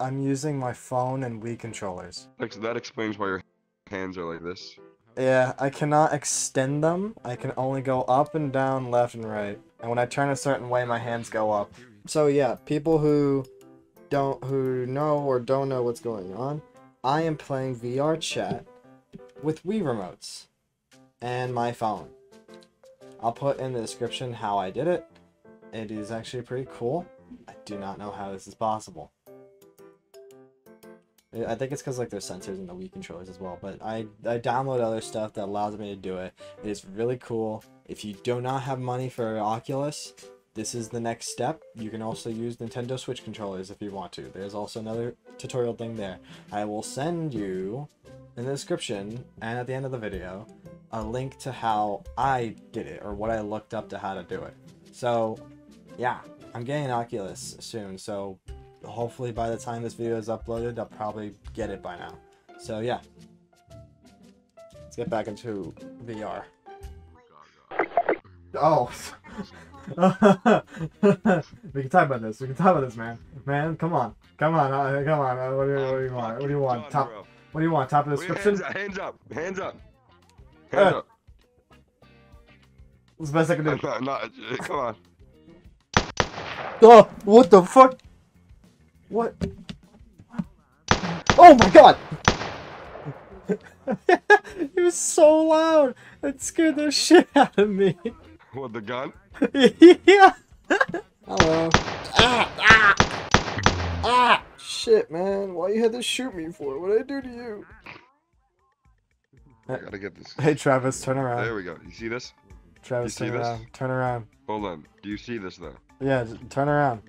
I'm using my phone and Wii controllers. That explains why your hands are like this. Yeah, I cannot extend them. I can only go up and down, left and right. And when I turn a certain way, my hands go up. So yeah, people who don't who know or don't know what's going on, I am playing VR chat with Wii remotes and my phone. I'll put in the description how I did it. It is actually pretty cool. I do not know how this is possible. I think it's because like there's sensors in the Wii controllers as well. But I I download other stuff that allows me to do it. It is really cool. If you do not have money for Oculus, this is the next step. You can also use Nintendo Switch controllers if you want to. There's also another tutorial thing there. I will send you in the description and at the end of the video a link to how I did it or what I looked up to how to do it. So yeah, I'm getting an Oculus soon. So hopefully by the time this video is uploaded, I'll probably get it by now. So yeah. Let's get back into VR. Oh. we can talk about this. We can talk about this, man. Man, come on. Come on. Uh, come on. Uh, what, do you, what do you want? What do you want? Top. What do you want? Top of the description? Hands up, hands up. Hands up. Uh. What's the best I can do? I'm not, not, come on. Oh, what the fuck? What? Oh my god! it was so loud. It scared the shit out of me. What, the gun? yeah. Hello. Ah, ah, ah. Shit, man. Why you had to shoot me for? What did I do to you? I gotta get this. Hey, Travis, turn around. There we go. You see this? Travis, you see turn this? around. Turn around. Hold on. Do you see this though? Yeah, turn around.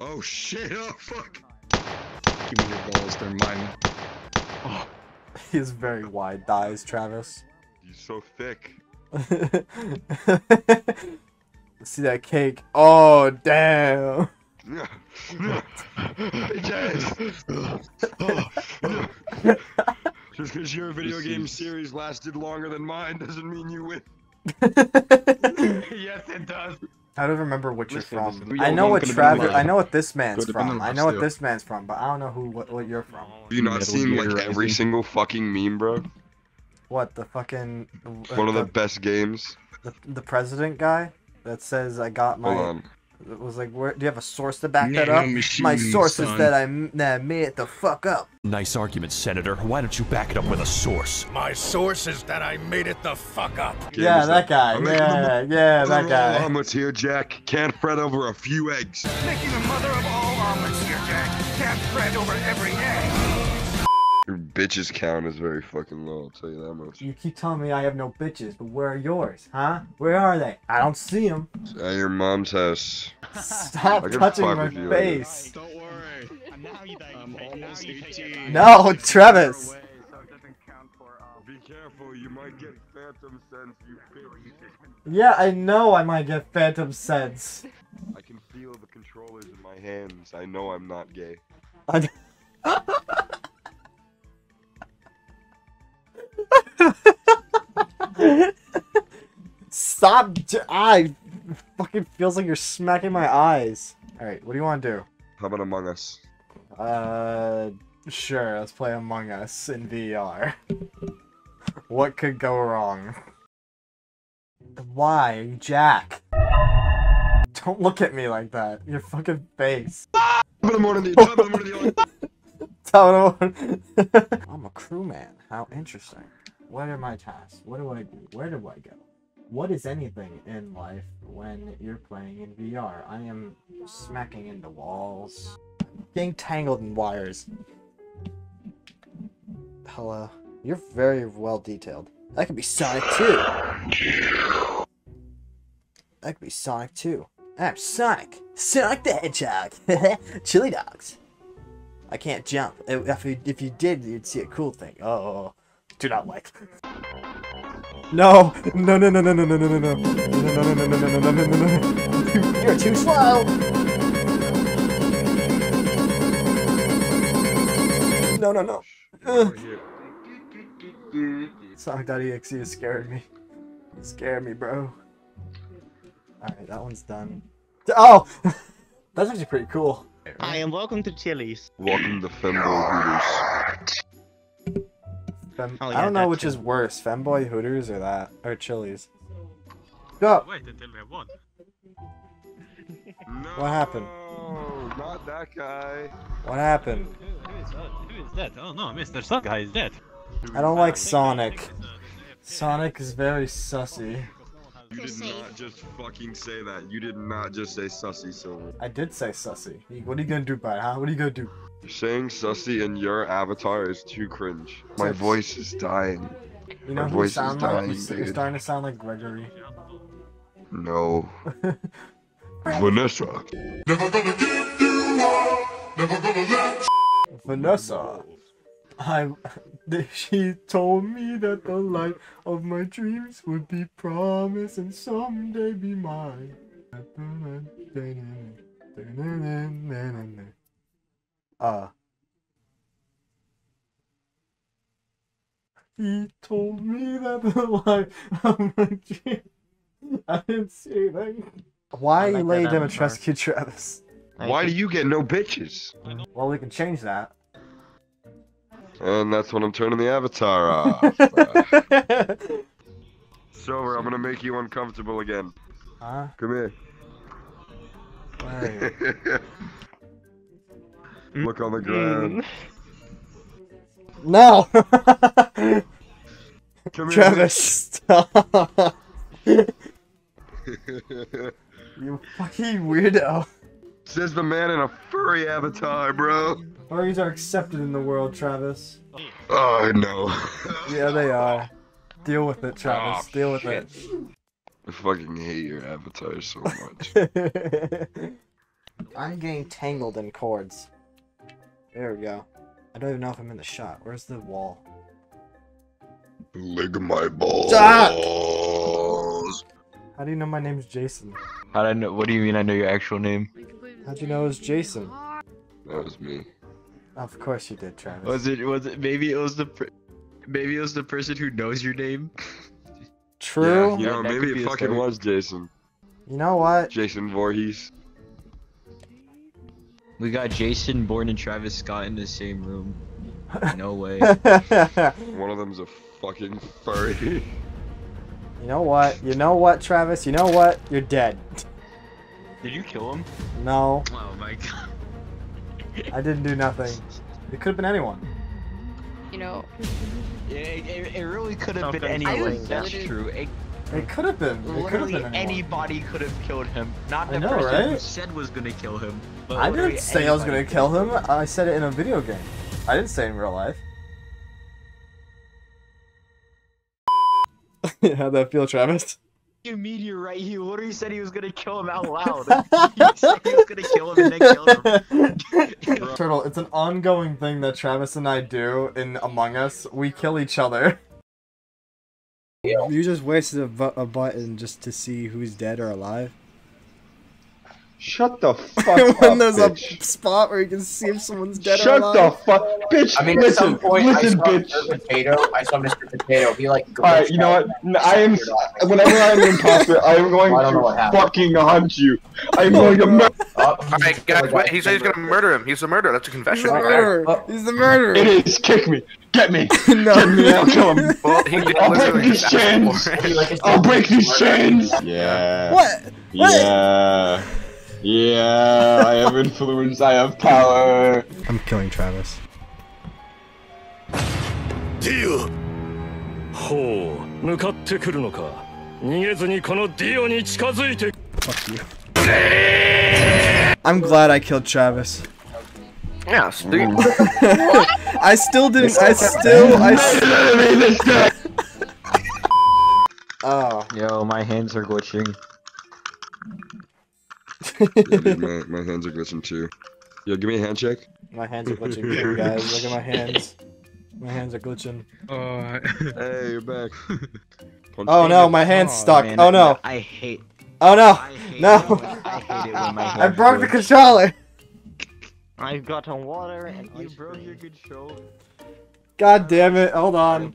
Oh shit! Oh fuck! Give me your balls, they're mine. Oh. He has very wide thighs, Travis. You're so thick. See that cake? Oh, damn. Just because your video This game is- series lasted longer than mine doesn't mean you win. yes, it does. I don't remember what you're Listen, from. listen, I know what could've Travis. I know what this man's from. I know what this man's from, but I don't know who what, what you're from. Have you not Metal seen Gear like every single fucking meme, bro? What the fucking uh, One of the best games. the, the president guy that says I got my Hold on. It was like where do you have a source to back that up? My source is that I m- that I made it the fuck up. Nice argument, Senator. Why don't you back it up with a source? My source is that I made it the fuck up. Okay, yeah, what's that guy. I'm making the Yeah, yeah, that guy. Omelets here, Jack. Can't fret over a few eggs. Making the mother of all omelets here, Jack. Can't fret over every egg. Your bitches count is very fucking low. I'll tell you that much. You keep telling me I have no bitches, but where are yours, huh? Where are they? I don't see them. At your mom's house. Stop touching my you face. Don't worry. I'm almost 18. No, Travis. Be careful, you might get phantom sense, you bitch. Yeah, I know I might get phantom sense. I can feel the controllers in my hands. I know I'm not gay. I... Stop! I fucking feels like you're smacking my eyes. All right, what do you want to do? How about Among Us? Uh, sure. Let's play Among Us in VR. what could go wrong? Why, Jack? Don't look at me like that. Your fucking face. Top of the morning, top of the morning. Tell me what- I'm a crewman. How interesting. What are my tasks? What do I do? Where do I go? What is anything in life when you're playing in VR? I am smacking into walls, getting tangled in wires. Hello. You're very well detailed. That could be Sonic 2. That could be Sonic 2. I'm Sonic. Sonic the Hedgehog. Chili dogs. I can't jump. If you, if you did, you'd see a cool thing. Oh, do not like. No, no, no, no, no, no, no, no, no, no, no, no, no, no, no, no, no, no, no, no. You're too slow. No, no, no. Ugh. Sonic.exe is scaring me. You scared me, bro. Alright, that one's done. Oh! That's actually pretty cool. Hi, and welcome to Chili's. Welcome to Femboy Hooters. Fem- Oh, I don't know which too. is worse, Femboy Hooters or that or Chili's. Go. Wait until we have won. No, What happened? Not that guy. What happened? Who, who is that? Who is that? Oh no, Mr. Sun guy is dead. I don't like I Sonic. think it's, uh, Sonic is very sussy. You did not just fucking say that. You did not just say sussy, Silver. I did say sussy. What are you gonna do about it, huh? What are you gonna do? Saying sussy in your avatar is too cringe. My voice is dying. You know My who you voice is sound like? dying, You s- You're starting to sound like Gregory. No. Vanessa. Vanessa. I. She told me that the light of my dreams would be promised and someday be mine. Uh. He told me that the light of my dreams. I didn't see anything. Why you like that Lady avatar. Dimitrescu, Travis? Why do you get no bitches? Well, we can change that. And that's when I'm turning the avatar off. Silver, I'm gonna make you uncomfortable again. huh? Come here. You? Look on the ground. No! Come Travis, stop! You fucking weirdo. Says the man in a furry avatar, bro. Furries are accepted in the world, Travis. Oh no. Yeah, they are. Deal with it, Travis. Oh, Deal with shit. I fucking hate your avatar so much. it. I'm getting tangled in cords. There we go. I don't even know if I'm in the shot. Where's the wall? Lick my balls. How do you know my name's Jason? How do I know? What do you mean? I know your actual name. How'd you know it was Jason? That was me. Of course you did, Travis. Was it? Was it? Maybe it was the. Maybe it was the person who knows your name. True. Yeah, you know, maybe it fucking was Jason. You know what? Jason Voorhees. We got Jason, Bourne, and Travis Scott in the same room. No way. One of them's a fucking furry. You know what? You know what, Travis? You know what? You're dead. Did you kill him? No, Oh my god. I didn't do nothing. It could have been anyone. You know, It, it, it really could have been anyone. That's was- true. It, It could have been. It could have literally been anyone. anybody could have killed him. Not I the know, person who said was gonna kill him. But I didn't say I was gonna kill him. I said it in a video game. I didn't say it in real life. How'd that feel, Travis? You meteorite, he literally said he was gonna kill him out loud. he said he was gonna kill him and then killed him. Turtle, it's an ongoing thing that Travis and I do in Among Us. We kill each other. You just wasted a, bu- a button just to see who's dead or alive. Shut the fuck up. when there's bitch. a spot where you can see if someone's dead or Shut the fuck, bitch. I mean, at listen, some point, listen, I saw bitch. Mr. Potato. I saw Mr. Potato. He like. All right, you know what? I am. Whenever I'm an imposter, I am going Well, I don't know what to fucking hunt you. I'm oh going to murder. Oh, Alright, guys, what? He said he's gonna murder him. He's a murderer. That's a confession right there. Murderer! He's the murderer! It is. Kick me. Get me. no, Get me. I'll kill him. Well, he I'll break literally these chains. I'll break these chains. Yeah. What? What? Yeah. Yeah. I have influence. I have power. I'm killing Travis. ディオほう向かってくるのか逃げずにこのディオに近づいて Fuck you. I'm glad I killed Travis. Yeah, so you- I still didn't. I still. I. s- Oh. Yo, my hands are glitching. yeah, dude, my, my hands are glitching too. Yo, give me a hand check. My hands are glitching too, guys. Look at my hands. My hands are glitching. Uh, hey, you're back. Punch Oh no, my hand's oh, stuck. Man, Oh no. I hate. Oh no. I hate No. I hate it when my hands I broke the glitch. controller. I've got on water and You broke cream. your controller. God damn it. Hold on.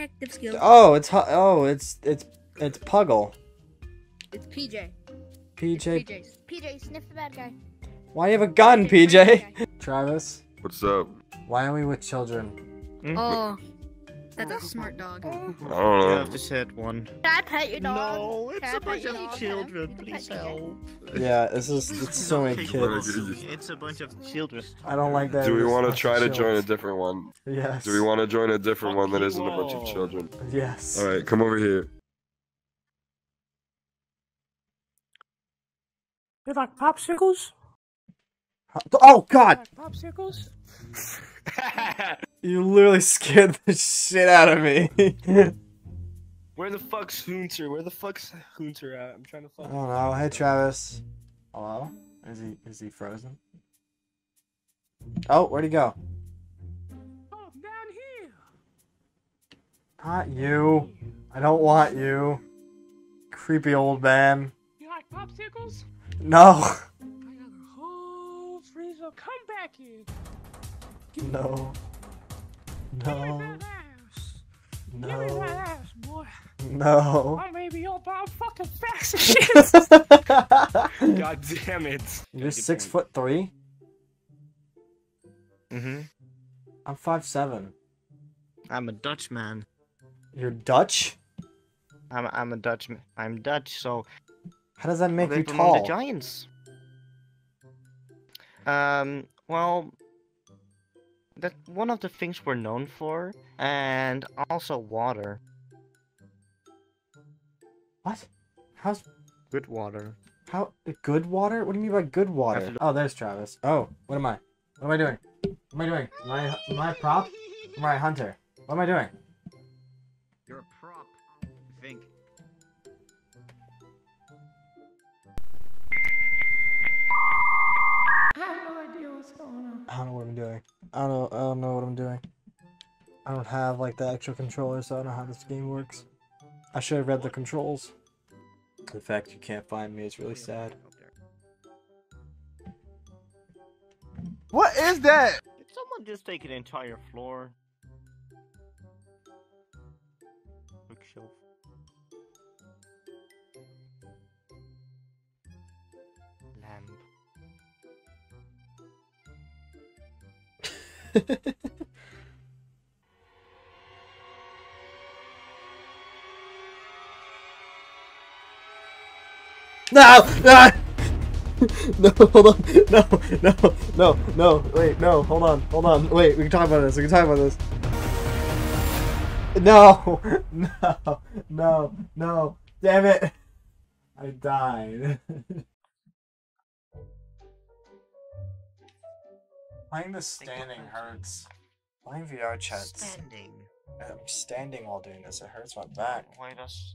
Detective skills. Oh, it's hu- oh, it's it's it's Puggle. PJ. PJ. PJ. PJ, sniff the bad guy. Why you have a gun, PJ? Travis, What's up? why are we with children? Oh, that's a smart dog. Oh. I don't You know. have to hit one. Can I pet your dog? No, it's I a pet bunch of children. Can Please pet help. Yeah, this is it's so many kids. It's a bunch of children. I don't like that. Do we want to try to join a different one? Yes. Do we want to join a different one that Fuck isn't a bunch of children? Yes. All right, come over here. You like popsicles? Oh God! Popsicles? You literally scared the shit out of me. Where the fuck's Hunter? Where the fuck's Hunter at? I'm trying to I fuck. don't know. Hey Travis. Hello? Is he is he frozen? Oh, where'd he go? Oh, down here. Not you. I don't want you. Creepy old man. You like popsicles? No. I got a whole freezer. Come back here. No. Give me No. that ass. Give me No. that ass, boy. No. Or maybe you'll buy fucking facts and shit. God damn it. You're six foot three? Mm-hmm. I'm five seven. I'm a Dutch man. You're Dutch? I'm I'm a Dutch. man. I'm Dutch, so How does that I make you live among the tall? giants. Um. Well, that's one of the things we're known for, and also water. What? How's Good water. how good water? What do you mean by good water? Oh, there's Travis. Oh, what am I? What am I doing? What am I doing? Am I am I a prop? Am I a hunter? What am I doing? I don't know. I don't know what I'm doing. I don't have like the actual controller, so I don't know how this game works. I should have read the controls. The fact you can't find me is really sad. What is that? Did someone just take an entire floor? No! Ah! No, hold on. No, no, no, no. Wait, no, hold on, hold on. Wait, we can talk about this. We can talk about this. No, no, no, no. Damn it. I died. Playing the standing hurts. Playing VR chats. Standing. I'm standing while doing this. It hurts my back. Why does?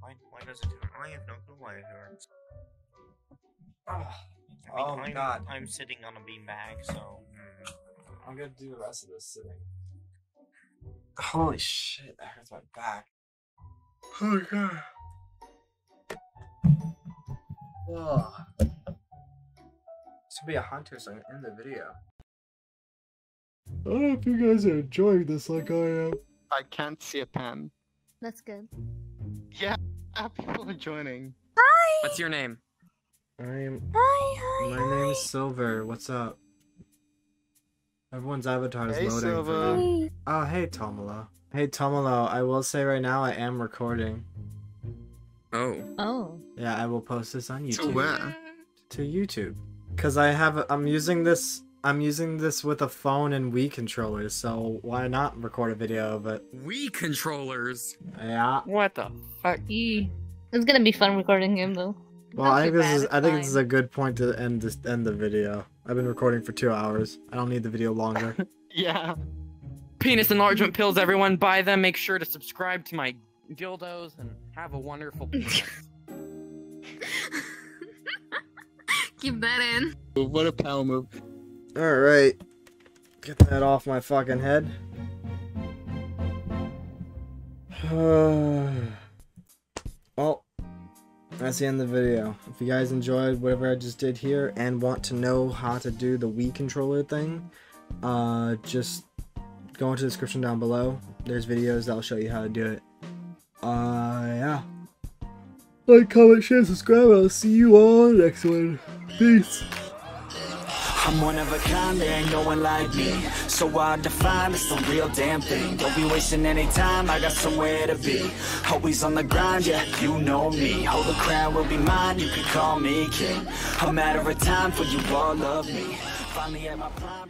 Why? Why does it hurt? I have no clue why it hurts. I mean, Oh my I'm, God. I'm sitting on a beanbag, so. mm. I'm gonna do the rest of this sitting. Holy shit, that hurts my back. Oh god. Ugh. This would be a hunter, so I'm gonna end the video. I don't know if you guys are enjoying this like I am. I can't see a pen. That's good. Yeah, people are joining. Hi! What's your name? I am. Hi, hi, My name is Silver. What's up? Everyone's avatar is Hey, loading Silver. for me. Oh, hey, Tomalo. Hey, Tomalo. I will say right now, I am recording. Oh. Oh. Yeah, I will post this on YouTube. To where? to YouTube because I have I'm using this I'm using this with a phone and Wii controllers, so why not record a video of it? Wii controllers. Yeah. What the fuck? E. It's gonna be fun recording him though. Well, Not I think this bad, is I think this is a good point to end this end the video. I've been recording for two hours. I don't need the video longer. Yeah. Penis enlargement pills, everyone. Buy them. Make sure to subscribe to my dildos and have a wonderful penis. Keep that in. What a power move. All right, get that off my fucking head. well, that's the end of the video. If you guys enjoyed whatever I just did here and want to know how to do the Wii controller thing, uh, just go into the description down below. There's videos that'll show you how to do it. Uh, yeah. Like, comment, share, subscribe. I'll see you all next one. Peace. I'm one of a kind, there ain't no one like me So to find, it's the real damn thing Don't be wasting any time, I got somewhere to be Always on the grind, yeah, you know me Hold the crown will be mine, you can call me king A matter of time for you all love me Finally at my prime